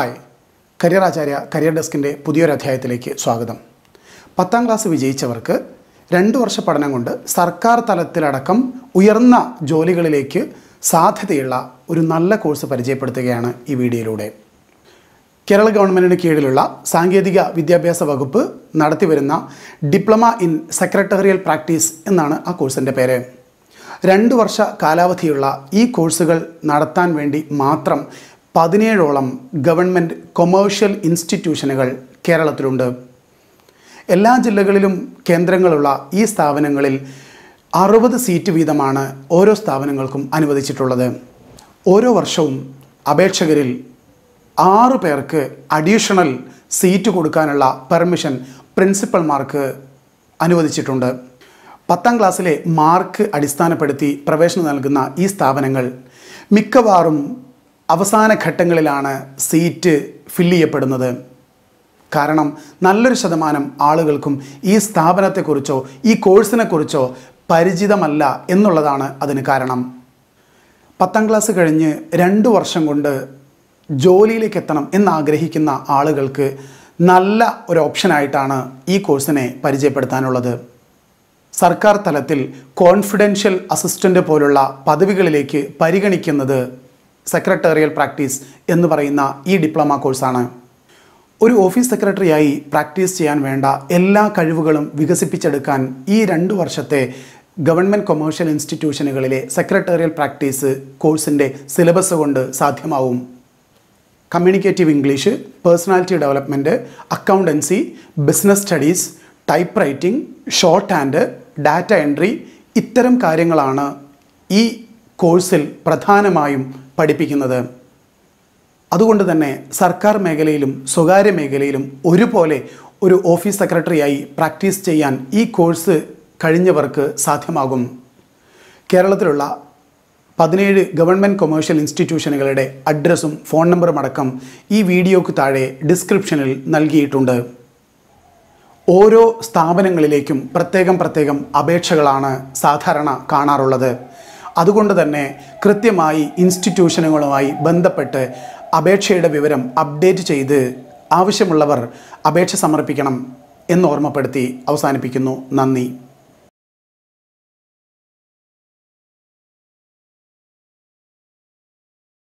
Hi. Career Acharya career ഡെസ്കിന്റെ പുതിയൊരു അധ്യായത്തിലേക്ക് സ്വാഗതം. പത്താം ക്ലാസ് വിജയിച്ചവർക്ക് രണ്ട് വർഷ പഠനം കൊണ്ട് സർക്കാർ തലത്തിലടക്കം ഉയർന്ന ജോലികളിലേക്ക് സാധ്യതയുള്ള ഒരു നല്ല കോഴ്സ് പരിചയപ്പെടുത്തുകയാണ് ഈ വീഡിയോയിലൂടെ. കേരള ഗവൺമെന്റിന് കീഴിലുള്ള സാങ്കേതിക വിദ്യാഭ്യാസ വകുപ്പ് നടത്തിവരുന്ന ഡിപ്ലോമ ഇൻ സെക്രട്ടറിയൽ പ്രാക്ടീസ് എന്നാണ് ആ കോഴ്സിന്റെ പേര്. രണ്ട് വർഷ കാലാവധിയുള്ള ഈ കോഴ്സുകൾ നടത്താൻ വേണ്ടി മാത്രം പതിനേഴോളം ഗവൺമെന്റ് കൊമേഴ്ഷ്യൽ ഇൻസ്റ്റിറ്റ്യൂഷനുകൾ കേരളത്തിലുണ്ട്. എല്ലാ ജില്ലകളിലും കേന്ദ്രങ്ങളുള്ള ഈ സ്ഥാപനങ്ങളിൽ അറുപത് സീറ്റ് വീതമാണ് ഓരോ സ്ഥാപനങ്ങൾക്കും അനുവദിച്ചിട്ടുള്ളത്. ഓരോ വർഷവും അപേക്ഷകരിൽ ആറു പേർക്ക് അഡീഷണൽ സീറ്റ് കൊടുക്കാനുള്ള പെർമിഷൻ പ്രിൻസിപ്പൽമാർക്ക് അനുവദിച്ചിട്ടുണ്ട്. പത്താം ക്ലാസ്സിലെ മാർക്ക് അടിസ്ഥാനപ്പെടുത്തി പ്രവേശനം നൽകുന്ന ഈ സ്ഥാപനങ്ങൾ മിക്കവാറും അവസാന ഘട്ടങ്ങളിലാണ് സീറ്റ് ഫില്ല് ചെയ്യപ്പെടുന്നത്. കാരണം നല്ലൊരു ശതമാനം ആളുകൾക്കും ഈ സ്ഥാപനത്തെക്കുറിച്ചോ ഈ കോഴ്സിനെക്കുറിച്ചോ പരിചിതമല്ല എന്നുള്ളതാണ് അതിന് കാരണം. പത്താം ക്ലാസ് കഴിഞ്ഞ് രണ്ട് വർഷം കൊണ്ട് ജോലിയിലേക്ക് എത്തണം എന്നാഗ്രഹിക്കുന്ന ആളുകൾക്ക് നല്ല ഒരു ഓപ്ഷനായിട്ടാണ് ഈ കോഴ്സിനെ പരിചയപ്പെടുത്താനുള്ളത്. സർക്കാർ തലത്തിൽ കോൺഫിഡൻഷ്യൽ അസിസ്റ്റന്റ് പോലുള്ള പദവികളിലേക്ക് പരിഗണിക്കുന്നത് സെക്രട്ടേറിയൽ പ്രാക്ടീസ് എന്ന് പറയുന്ന ഈ ഡിപ്ലോമ കോഴ്സാണ് ഒരു ഓഫീസ് സെക്രട്ടറിയായി പ്രാക്ടീസ് ചെയ്യാൻ വേണ്ട എല്ലാ കഴിവുകളും വികസിപ്പിച്ചെടുക്കാൻ ഈ രണ്ട് വർഷത്തെ ഗവൺമെന്റ് കൊമേഴ്ഷ്യൽ ഇൻസ്റ്റിറ്റ്യൂഷനുകളിലെ സെക്രട്ടേറിയൽ പ്രാക്ടീസ് കോഴ്സിന്റെ സിലബസ് കൊണ്ട് സാധ്യമാവും. Communicative English personality development accountancy business studies typewriting shorthand data entry ഇത്തരം കാര്യങ്ങളാണ് ഈ കോഴ്സിൽ പ്രധാനമായും പഠിപ്പിക്കുന്നത്. അതുകൊണ്ട് തന്നെ സർക്കാർ മേഖലയിലും സ്വകാര്യ മേഖലയിലും ഒരുപോലെ ഒരു ഓഫീസ് സെക്രട്ടറിയായി പ്രാക്ടീസ് ചെയ്യാൻ ഈ കോഴ്സ് കഴിഞ്ഞവർക്ക് സാധ്യമാകും. കേരളത്തിലുള്ള പതിനേഴ് ഗവൺമെന്റ് കൊമേഴ്ഷ്യൽ ഇൻസ്റ്റിറ്റ്യൂഷനുകളുടെ അഡ്രസ്സും ഫോൺ നമ്പറും അടക്കം ഈ വീഡിയോക്ക് താഴെ ഡിസ്ക്രിപ്ഷനിൽ നൽകിയിട്ടുണ്ട്. ഓരോ സ്ഥാപനങ്ങളിലേക്കും പ്രത്യേകം പ്രത്യേകം അപേക്ഷകളാണ് സാധാരണ കാണാറുള്ളത്. അതുകൊണ്ട് തന്നെ കൃത്യമായി ഇൻസ്റ്റിറ്റ്യൂഷനുകളുമായി ബന്ധപ്പെട്ട് അപേക്ഷയുടെ വിവരം അപ്ഡേറ്റ് ചെയ്ത് ആവശ്യമുള്ളവർ അപേക്ഷ സമർപ്പിക്കണം എന്ന് ഓർമ്മപ്പെടുത്തി അവസാനിപ്പിക്കുന്നു. നന്ദി.